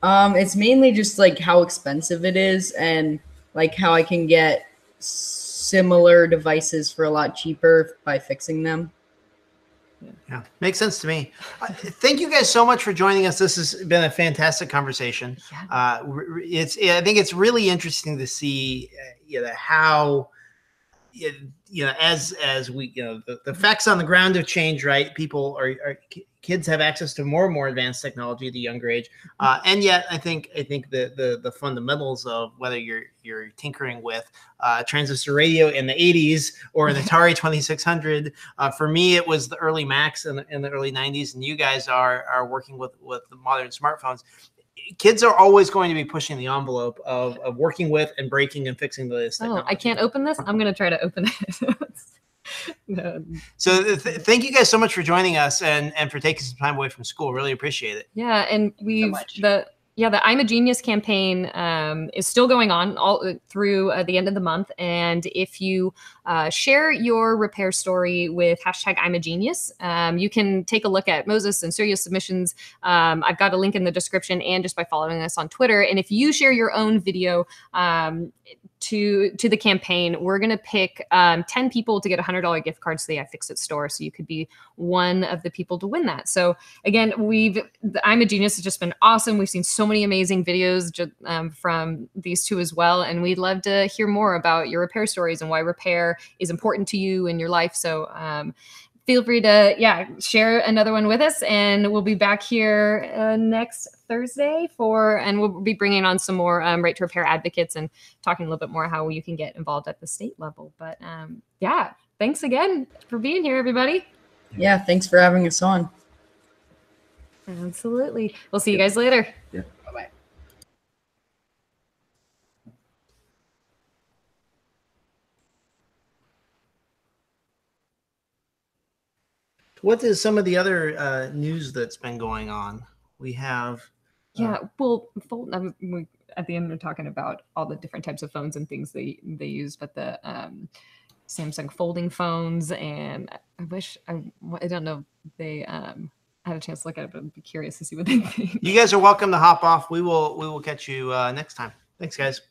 Um, it's mainly just like how expensive it is and like how I can get similar devices for a lot cheaper by fixing them. Yeah, makes sense to me. Uh, Thank you guys so much for joining us. This has been a fantastic conversation. yeah Uh, it's I think it's really interesting to see, uh, you know, how you know as as we you know the, the facts on the ground have changed. Right, people are, are kids have access to more and more advanced technology at a younger age, uh, and yet I think I think the the the fundamentals of whether you're you're tinkering with uh, transistor radio in the 80s or an Atari 2600 uh, for me, it was the early Macs in the, in the early 90s, and you guys are are working with with the modern smartphones. Kids are always going to be pushing the envelope of, of working with and breaking and fixing the oh i can't open this? I'm gonna try to open it no, So th- th- thank you guys so much for joining us and and for taking some time away from school. Really appreciate it. Yeah, and we've much. the yeah the I'm a Genius campaign um, is still going on all uh, through uh, the end of the month. And if you uh, share your repair story with hashtag I'm a Genius, um, you can take a look at Moses and Surya's submissions. Um, I've got a link in the description and just by following us on Twitter. And if you share your own video. To to the campaign we're going to pick um, 10 people to get a $100 gift card to the iFixit store so you could be one of the people to win that. So again we've i'm a genius has just been awesome. We've seen so many amazing videos ju- um, from these two as well and we'd love to hear more about your repair stories and why repair is important to you in your life. So um, feel free to yeah share another one with us and we'll be back here uh, next thursday for and we'll be bringing on some more um, right to repair advocates and talking a little bit more how you can get involved at the state level but um, yeah thanks again for being here everybody Yeah, thanks for having us on. absolutely we'll see you guys later Yeah. Bye bye. What is some of the other uh, news that's been going on? We have Yeah, well, we, at the end we're talking about all the different types of phones and things they they use, but the um, Samsung folding phones, and I wish I I don't know if they um had a chance to look at it, but I'd be curious to see what they think. you guys are welcome to hop off. We will we will catch you uh, next time. Thanks, guys.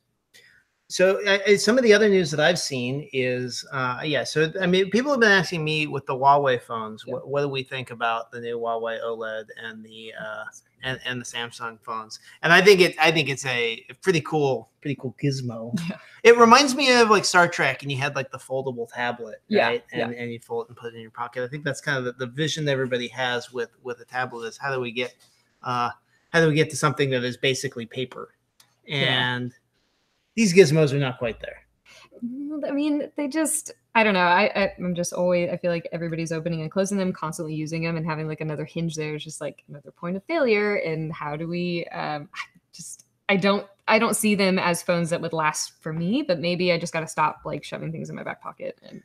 So uh, uh, some of the other news that I've seen is uh, yeah. So I mean, people have been asking me with the Huawei phones, what, what do we think about the new Huawei OLED and the uh, and, and the Samsung phones. And I think it I think it's a pretty cool pretty cool gizmo. Yeah. It reminds me of like Star Trek, and you had like the foldable tablet, Yeah, right? And and you fold it and put it in your pocket. I think that's kind of the, the vision that everybody has with with a tablet is how do we get uh how do we get to something that is basically paper? And these gizmos are not quite there. I mean, they just, I don't know. I, I, I'm just always, I feel like everybody's opening and closing them, constantly using them, and having like another hinge there is just like another point of failure. And how do we, um, just, I don't, I don't see them as phones that would last for me, but maybe I just got to stop like shoving things in my back pocket and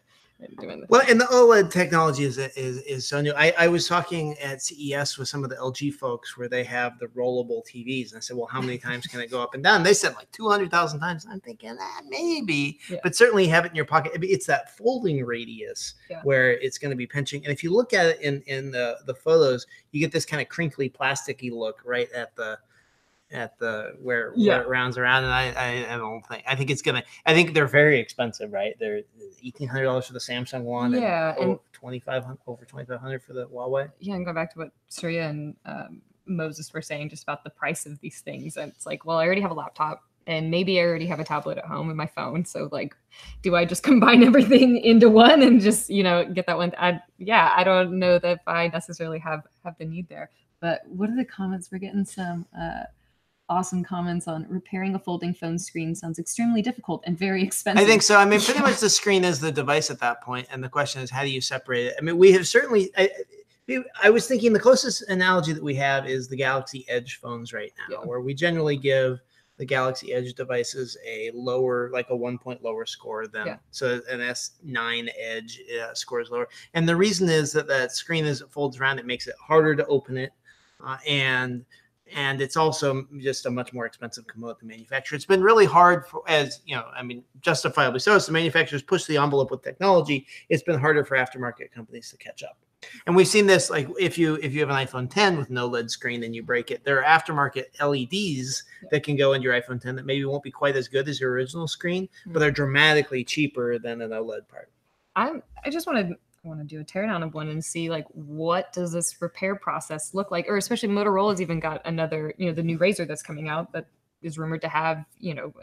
doing the Well, and the OLED technology is is, is so new. I, I was talking at CES with some of the LG folks where they have the rollable TVs, and I said, "Well, how many times can it go up and down?" They said like two hundred thousand times. I'm thinking, ah, maybe, Yeah. but certainly have it in your pocket. It's that folding radius Yeah. where it's going to be pinching, and if you look at it in in the the photos, you get this kind of crinkly, plasticky look right at the at the where, Yeah. where it rounds around and I, I I don't think I think it's gonna I think they're very expensive right they're eighteen hundred dollars for the Samsung one Yeah, and, and- twenty five hundred over twenty five hundred for the Huawei yeah, and go back to what Surya and um, Moses were saying just about the price of these things. And it's like, well, I already have a laptop and maybe I already have a tablet at home and my phone. So like, do I just combine everything into one and just, you know, get that one? I, yeah, I don't know that I necessarily have, have the need there, but what are the comments? We're getting some, uh, awesome comments on repairing a folding phone screen sounds extremely difficult and very expensive. I think so I mean pretty much the screen is the device at that point and the question is how do you separate it I mean we have certainly I, I- was thinking the closest analogy that we have is the Galaxy Edge phones right now Yeah. where we generally give the Galaxy Edge devices a lower, like a one point lower score than Yeah. so an S9 Edge uh, scores lower. And the reason is that that screen as it folds around, it makes it harder to open it, uh, and and it's also just a much more expensive commode to manufacture. It's been really hard for, as you know, I mean, justifiably so. As the manufacturers push the envelope with technology, it's been harder for aftermarket companies to catch up. And we've seen this, like if you if you have an iPhone 10 with an OLED screen and you break it, there are aftermarket LEDs that can go into your iPhone 10 that maybe won't be quite as good as your original screen, but hmm. they're dramatically cheaper than an OLED part. I'm I just want to want to do a teardown of one and see like what does this repair process look like or especially Motorola's even got another you know the new Razr that's coming out that is rumored to have you know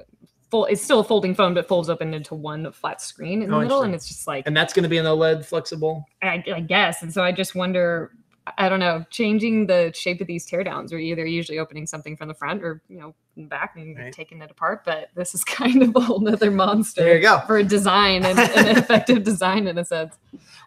full it's still a folding phone but folds open into one flat screen in the Oh, middle and it's just like And that's going to be an OLED flexible. I, I guess and so I just wonder I don't know changing the shape of these teardowns or either usually opening something from the front or you know back and Right. taking it apart but this is kind of a whole nother monster There you go. for a design and an effective design in a sense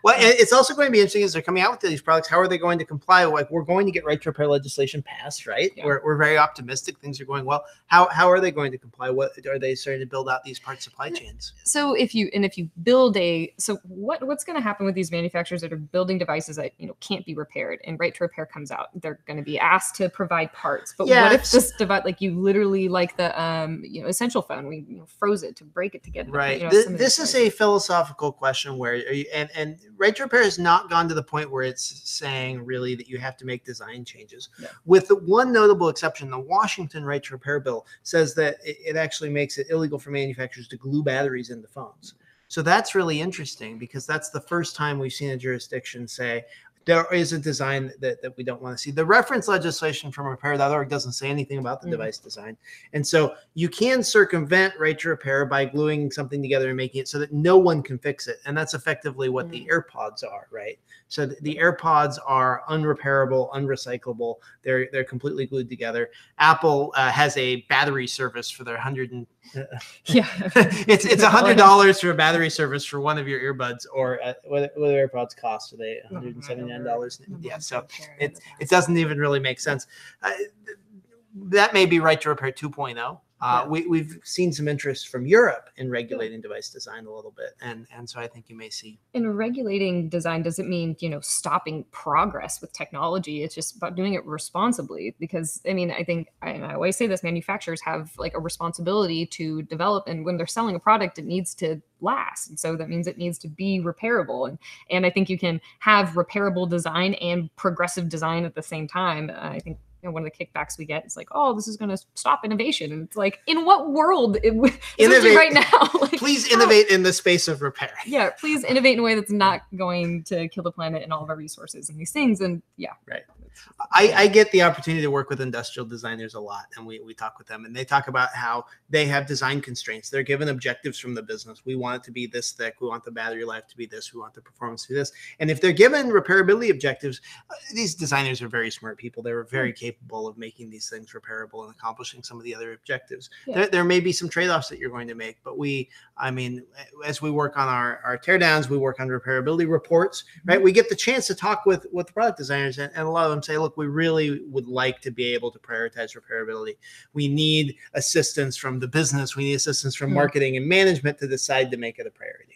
Well, it's also going to be interesting as they're coming out with these products. How are they going to comply? Like, we're going to get right to repair legislation passed, right? Yeah. We're, we're very optimistic. Things are going well. How, how are they going to comply? What are they starting to build out these parts supply chains? so if you and if you build a so what what's going to happen with these manufacturers that are building devices that you know can't be repaired and right to repair comes out they're going to be asked to provide parts but Yeah, what if this device like you literally like the um you know essential phone we you know, froze it to break it together Right. you know, Thi- this is a philosophical question where, are you, and and right to repair has not gone to the point where it's saying really that you have to make design changes. Yeah. With the one notable exception, the Washington right to repair bill says that it, it actually makes it illegal for manufacturers to glue batteries into phones. So that's really interesting because that's the first time we've seen a jurisdiction say there is a design that, that we don't want to see. The reference legislation from repair.org doesn't say anything about the mm-hmm. device design. And so you can circumvent right to repair by gluing something together and making it so that no one can fix it. And that's effectively what mm-hmm. the mm. AirPods are, right? So the, the AirPods are unrepairable, unrecyclable. They're they're completely glued together. Apple uh, has a battery service for their 100 and uh, yeah it's it's a hundred dollars for a battery service for one of your earbuds or uh, what, what AirPods cost are they hundred and seventy million dollars Yeah, So it it doesn't even really make sense. Uh, that may be right to repair 2.0 uh, Yeah. we, we've seen some interest from Europe in regulating device design a little bit, and and so I think you may see. in regulating design doesn't mean you know stopping progress with technology it's just about doing it responsibly because i mean i think I, I always say this manufacturers have like a responsibility to develop and when they're selling a product it needs to last and so that means it needs to be repairable and and i think you can have repairable design and progressive design at the same time i think you know, one of the kickbacks we get is like, oh, this is going to stop innovation. And it's like, in what world? It, Innovate- right now. like, Please innovate in the space of repair. Yeah, please innovate in a way that's not going to kill the planet and all of our resources and these things. And yeah, I, I get the opportunity to work with industrial designers a lot, and we, we talk with them, and they talk about how they have design constraints. They're given objectives from the business. We want it to be this thick. We want the battery life to be this. We want the performance to be this. And if they're given repairability objectives, uh, these designers are very smart people. They're very capable of making these things repairable and accomplishing some of the other objectives. Yeah. There, there may be some trade offs that you're going to make, but we, I mean, as we work on our, our teardowns, we work on repairability reports, right? We get the chance to talk with with the product designers, and, and a lot of them say, look, we really would like to be able to prioritize repairability. We need assistance from the business. We need assistance from Mhm. marketing and management to decide to make it a priority.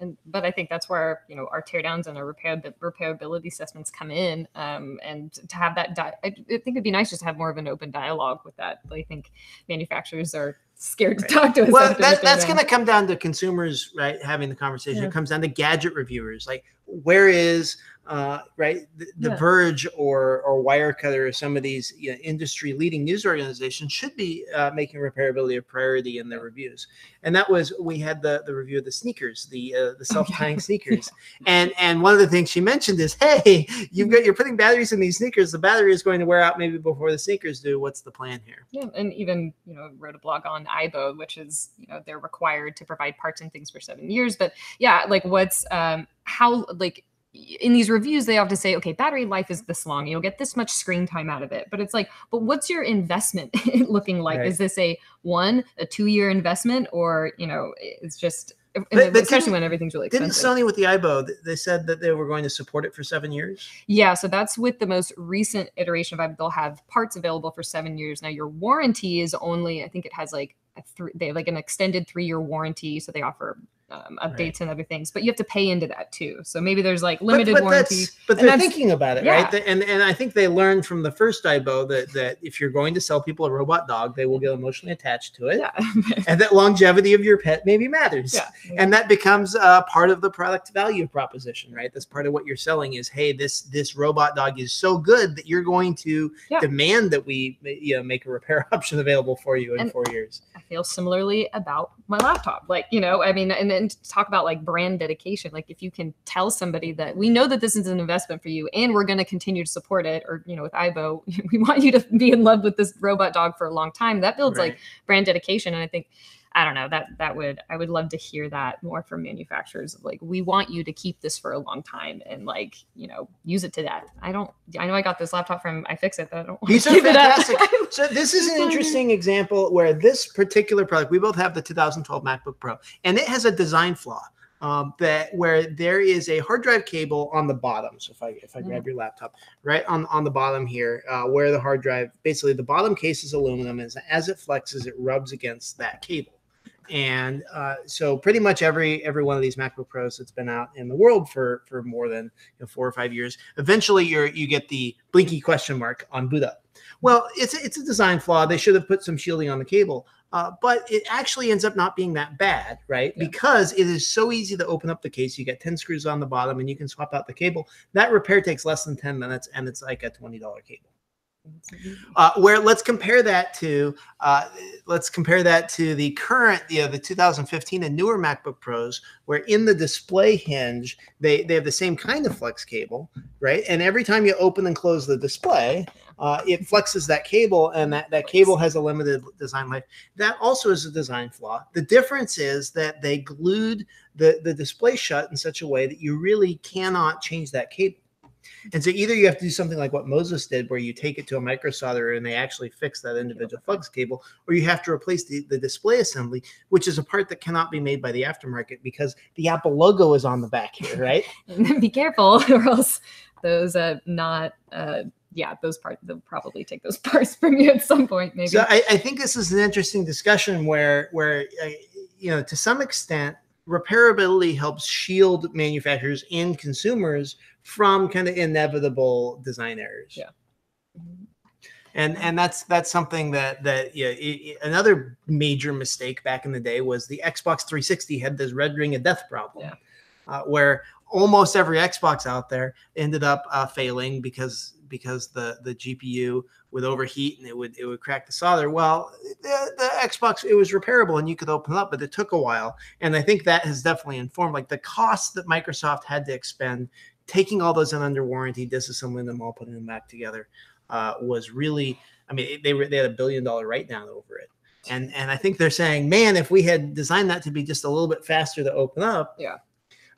And but I think that's where you know our teardowns and our repair repairability assessments come in, um, and to have that, di- I, I think it'd be nice just to have more of an open dialogue with that. I think manufacturers are scared to talk to us. Well, that, that's going to come down to consumers, right? Having the conversation. Yeah. It comes down to gadget reviewers. Like, where is, uh, right, the, the Yeah. Verge or or Wirecutter or some of these you know, industry leading news organizations should be uh, making repairability a priority in their reviews. And that was we had the the review of the sneakers, the uh, the self tying sneakers, and and one of the things she mentioned is, hey, you've got you're putting batteries in these sneakers. The battery is going to wear out maybe before the sneakers do. What's the plan here? Yeah, and even you know wrote a blog on Aibo, which is you know they're required to provide parts and things for seven years. But yeah, like what's um how like in these reviews they often say okay battery life is this long you'll get this much screen time out of it but it's like but what's your investment looking like Right. is this a one a two year investment or you know it's just But- but especially when everything's really expensive. Didn't Sony with the Aibo? They said that they were going to support it for seven years. Yeah, so that's with the most recent iteration of Aibo. They'll have parts available for seven years. Now your warranty is only, I think it has like a three, they have like an extended three-year warranty, so they offer um, updates and other things. But you have to pay into that too. So maybe there's like limited but, but warranty. But they're thinking about it, yeah. right? And and I think they learned from the first Aibo that that if you're going to sell people a robot dog, they will get emotionally attached to it, Yeah, and that longevity of your pet maybe matters. yeah, And that becomes uh, part of the product value proposition, right? That's part of what you're selling is, hey, this this robot dog is so good that you're going to Yeah. demand that we you know make a repair option available for you in And- four years. I feel similarly about my laptop. Like, you know, I mean, and to talk about like brand dedication. Like, if you can tell somebody that we know that this is an investment for you and we're going to continue to support it, or, you know, with Aibo, we want you to be in love with this robot dog for a long time, that builds like brand dedication. And I think, I don't know, that that would, I would love to hear that more from manufacturers. Like, we want you to keep this for a long time and like, you know, use it to that. I don't, I know I got this laptop from i iFixit, but I don't want These to are give it fantastic. So this is an interesting example where this particular product, we both have the 2012 MacBook Pro, and it has a design flaw. Um, that where there is a hard drive cable on the bottom. So if I if I grab your laptop, right on on the bottom here, uh, where the hard drive, basically the bottom case is aluminum, and as it flexes, it rubs against that cable. And uh, so pretty much every every one of these MacBook Pros that's been out in the world for for more than you know, four or five years, eventually you're you get the blinky question mark on boot up. Well, it's a, it's a design flaw. They should have put some shielding on the cable, uh, but it actually ends up not being that bad, right? Yeah. Because it is so easy to open up the case. You get ten screws on the bottom, and you can swap out the cable. That repair takes less than ten minutes, and it's like a twenty dollar cable. Uh, where let's compare that to uh, let's compare that to the current you know the 2015 and newer MacBook Pros where in the display hinge they they have the same kind of flex cable right? And every time you open and close the display uh, it flexes that cable and that that cable has a limited design life. That also is a design flaw. The difference is that they glued the the display shut in such a way that you really cannot change that cable and so either you have to do something like what Moses did, where you take it to a micro solderer and they actually fix that individual flex cable, or you have to replace the, the display assembly, which is a part that cannot be made by the aftermarket because the Apple logo is on the back here, right? be careful or else those uh not uh yeah those parts they'll probably take those parts from you at some point maybe So I, I think this is an interesting discussion where where uh, you know to some extent repairability helps shield manufacturers and consumers from kind of inevitable design errors. Yeah. and and that's that's something that that yeah i- i- another major mistake back in the day was the Xbox 360 had this red ring of death problem, Yeah. uh, where almost every Xbox out there ended up uh, failing because because the the GPU would overheat and it would it would crack the solder. Well, the, the Xbox it was repairable and you could open it up, but it took a while. And I think that has definitely informed like the cost that Microsoft had to expend taking all those in under warranty, disassembling them all, putting them back together uh, was really. I mean, they were they had a billion dollar write down over it. And and I think they're saying, man, if we had designed that to be just a little bit faster to open up, yeah,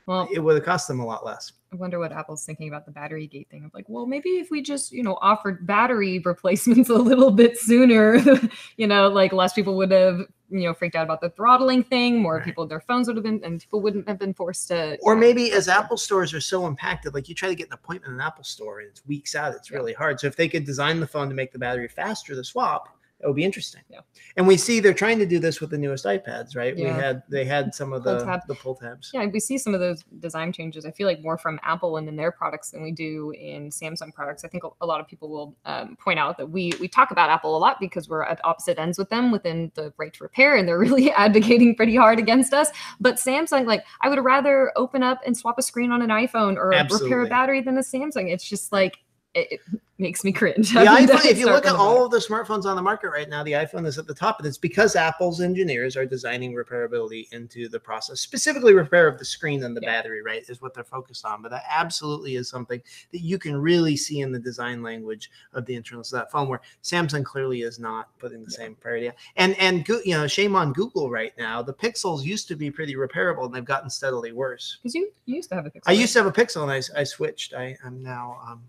Well, it would have cost them a lot less. I wonder what Apple's thinking about the battery gate thing of like, well, maybe if we just, you know, offered battery replacements a little bit sooner, you know, like less people would have, you know, freaked out about the throttling thing, more Right. people, their phones would have been, and people wouldn't have been forced to. Or maybe as Apple stores are so impacted, like you try to get an appointment in an Apple store and it's weeks out, it's Yeah. really hard. So if they could design the phone to make the battery faster to swap, it would be interesting. Yeah. And we see they're trying to do this with the newest iPads, right? Yeah. We had they had some of Pull the tab. the pull tabs. Yeah, we see some of those design changes. I feel like more from Apple and in their products than we do in Samsung products. I think a- lot of people will um, point out that we we talk about Apple a lot because we're at opposite ends with them within the right to repair, and they're really advocating pretty hard against us. But Samsung, like, I would rather open up and swap a screen on an iPhone or repair a battery than a Samsung. It's just like it makes me cringe. The iPhone, if you look at all of the smartphones on the market right now, the iPhone is at the top, and it's because Apple's engineers are designing repairability into the process, specifically repair of the screen and the Yeah. battery, right? Is what they're focused on. But that absolutely is something that you can really see in the design language of the internals of that phone, where Samsung clearly is not putting the Yeah. same priority. And and you know, shame on Google right now. The Pixels used to be pretty repairable, and they've gotten steadily worse. because you, you used to have a Pixel. I used to have a Pixel, and I, I switched. I I'm now um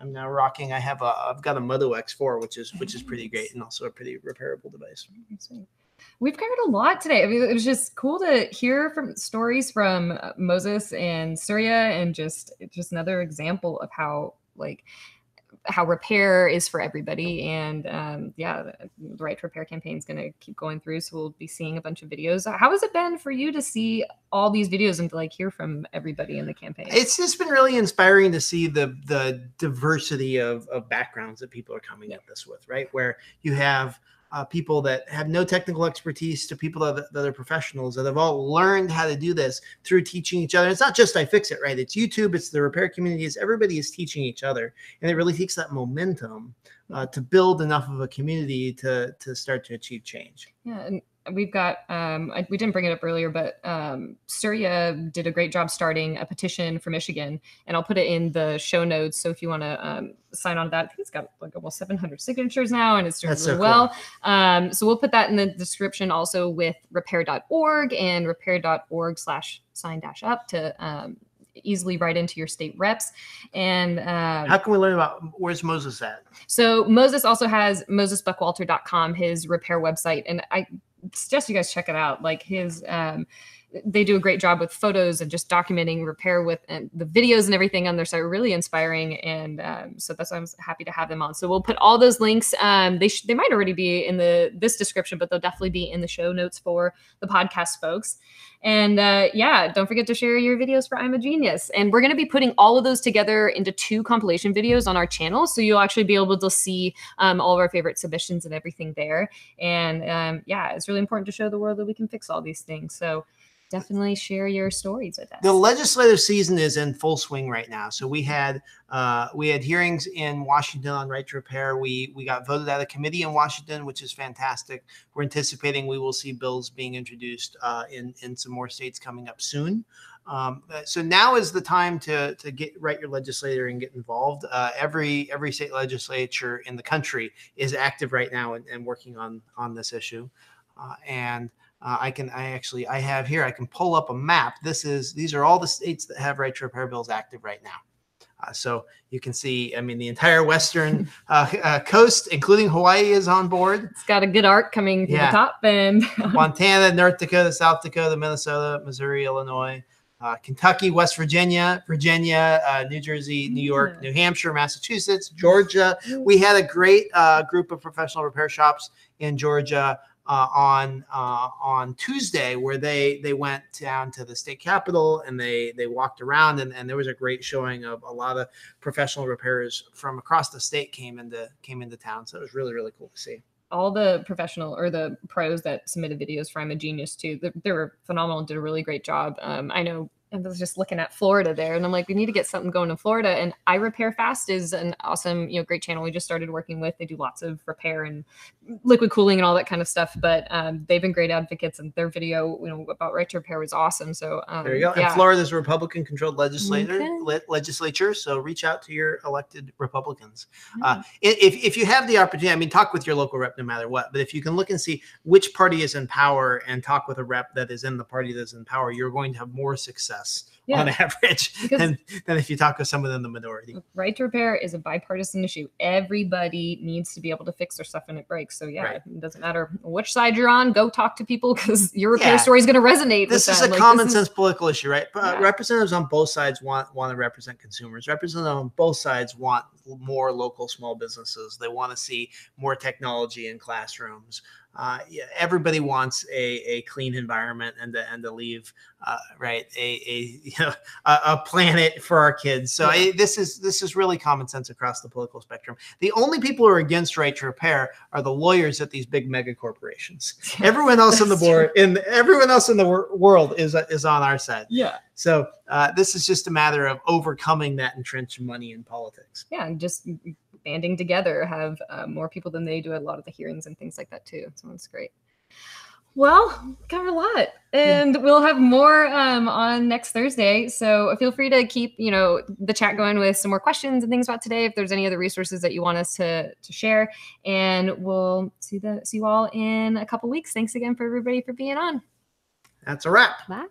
I'm now rocking. I have a I've got a Moto X4, which is which is pretty great and also a pretty repairable device. We've covered a lot today. I mean, it was just cool to hear from stories from uh, Moses and Surya, and just just another example of how like how repair is for everybody. And um, yeah, the, right to repair campaign is going to keep going through, so we'll be seeing a bunch of videos. How has it been for you to see all these videos and to like hear from everybody in the campaign? It's just been really inspiring to see the the diversity of of backgrounds that people are coming at this with, right? Where you have uh, people that have no technical expertise to people that, that are professionals that have all learned how to do this through teaching each other. It's not just iFixit, right? It's YouTube, it's the repair communities. Everybody is teaching each other, and it really takes that momentum uh, to build enough of a community to to start to achieve change. Yeah, and we've got um I, we didn't bring it up earlier, but um Surya did a great job starting a petition for Michigan, and I'll put it in the show notes. So if you want to um, sign on to that, I think it's got like almost 700 signatures now, and it's doing That's so really well. Um, so we'll put that in the description also with repair.org and repair.org slash sign dash up to um, easily write into your state reps. And um, How can we learn about where's Moses at? so Moses also has mosesbuckwalter.com, his repair website, and I suggest you guys check it out. Like his, um, they do a great job with photos and just documenting repair with and the videos and everything on their site. Really inspiring, and um, so that's why I'm happy to have them on. So we'll put all those links. Um, they sh- they might already be in the this description, but they'll definitely be in the show notes for the podcast folks. And uh, yeah, don't forget to share your videos for I'm a Genius. And we're going to be putting all of those together into two compilation videos on our channel. So you'll actually be able to see um, all of our favorite submissions and everything there. And um, yeah, it's really important to show the world that we can fix all these things. So definitely share your stories with us. the legislative season is in full swing right now. So we had uh, we had hearings in Washington on right to repair. We we got voted out of committee in Washington, which is fantastic. We're anticipating we will see bills being introduced uh, in in some more states coming up soon. Um, so now is the time to to get write your legislator and get involved. Uh, every every state legislature in the country is active right now and, and working on on this issue, uh, and uh, I can, I actually, I have here, I can pull up a map. This is, these are all the states that have right to repair bills active right now. Uh, so you can see, I mean, the entire western uh, uh, coast, including Hawaii, is on board. it's got a good arc coming from Yeah. the top and Montana, North Dakota, South Dakota, Minnesota, Missouri, Illinois, uh, Kentucky, West Virginia, Virginia, uh, New Jersey, New York, Yeah. New Hampshire, Massachusetts, Georgia. We had a great uh, group of professional repair shops in Georgia uh, on uh, on Tuesday, where they they went down to the state capitol and they they walked around, and, and there was a great showing of a lot of professional repairers from across the state came into came into town. So it was really really cool to see. all the professional or the pros that submitted videos for I'm a Genius too, they, they were phenomenal, did a really great job. Um, I know I was just looking at Florida there, and I'm like, we need to get something going in Florida. And I Repair Fast is an awesome, you know, great channel. We just started working with. They do lots of repair and liquid cooling and all that kind of stuff. But um, they've been great advocates, and their video, you know, about right to repair was awesome. So um, There you go. Yeah. And Florida's a Republican-controlled legislator, Okay. le- legislature. So reach out to your elected Republicans. Yeah. Uh, if if you have the opportunity, I mean, talk with your local rep no matter what. But if you can look and see which party is in power and talk with a rep that is in the party that's in power, you're going to have more success Yeah. on average than, than if you talk with someone in the minority. right to repair is a bipartisan issue. Everybody needs to be able to fix their stuff when it breaks. So yeah, Right. it doesn't matter which side you're on. Go talk to people because your repair Yeah. story is going to resonate. This is them. a Like, common is- sense political issue, right? Uh, Yeah. Representatives on both sides want want to represent consumers. Representatives on both sides want more local small businesses. They want to see more technology in classrooms. Uh, yeah, everybody wants a, a clean environment and to, and to leave uh, right a, a you know a, a planet for our kids. So Yeah. I, this is this is really common sense across the political spectrum. The only people who are against right to repair are the lawyers at these big mega corporations. Everyone else in the board in everyone else in the wor- world is is on our side. Yeah. So uh, this is just a matter of overcoming that entrenched money in politics. yeah, and just banding together, have uh, more people than they do at a lot of the hearings and things like that too. So it's great. Well, covered a lot, and we'll have more um, on next Thursday. So feel free to keep you know the chat going with some more questions and things about today. If there's any other resources that you want us to to share, and we'll see the see you all in a couple weeks. Thanks again for everybody for being on. That's a wrap. Bye.